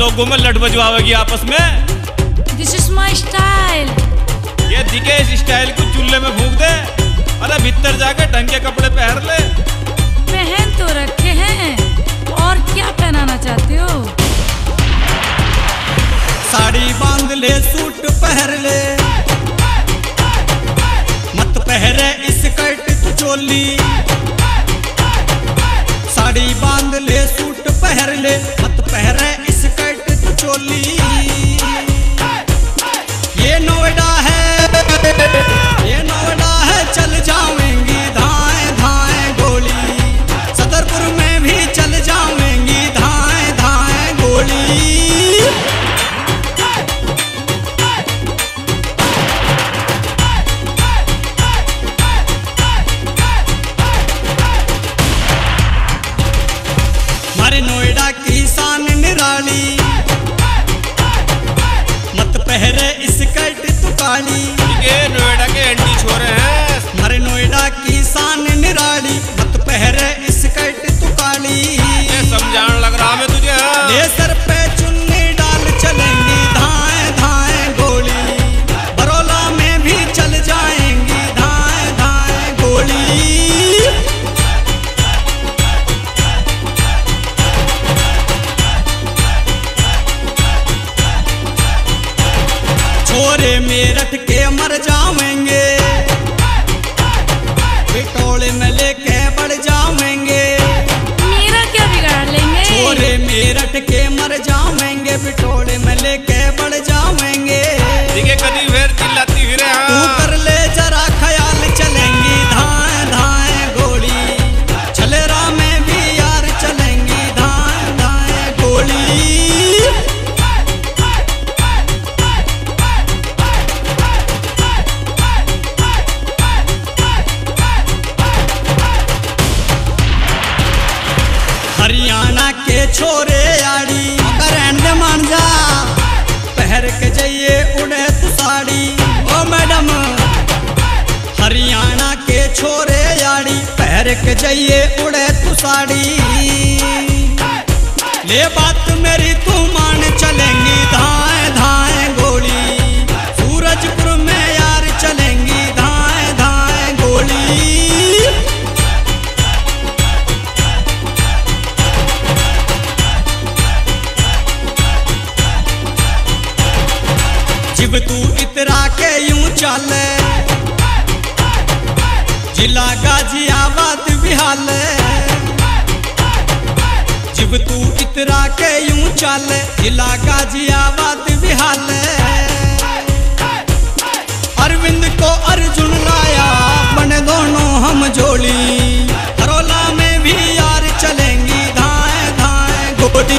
लोगों में लट बजवाएगी आपस में? दिस इज़ माई स्टाइल ये दिखे इस स्टाइल को चूल्हे में फूक दे। अरे भीतर जाके ढंग के कपड़े पहन ले। पहन तो रखे हैं। और क्या पहनाना चाहते हो? साड़ी बाँध ले सूट पहन ले। मत पहरे स्कर्ट तू चोली। पहरे स्कर्ट तू काली ये नोएडा के एंटी छोरे हैं। हरे नोएडा की शान छोरे मेरठ के मर जाएँगे पिटोले में लेके बढ़ जाएँगे मेरा क्या बिगाड़ लेंगे। छोरे मेरठ के मर जाएँगे पिटोले में लेके बढ़ हरियाणा के छोरे आड़ी करन दे मान जा पहर के जाइए उड़े साड़ी ओ मैडम, हरियाणा के छोरे आड़ी पहर के जाइए उड़े तू साड़ी ले बात मेरी तू मान चलेंगी धाए जिब तू इतरा के यू चाले। जिला गाजियाबाद बिहाल। जिब तू इतरा के यू चाले। जिला गाजियाबाद बिहाल। अरविंद को अर्जुन लाया, बने दोनों हम जोड़ी। हरोला में भी यार चलेंगी धाए धाए गोटी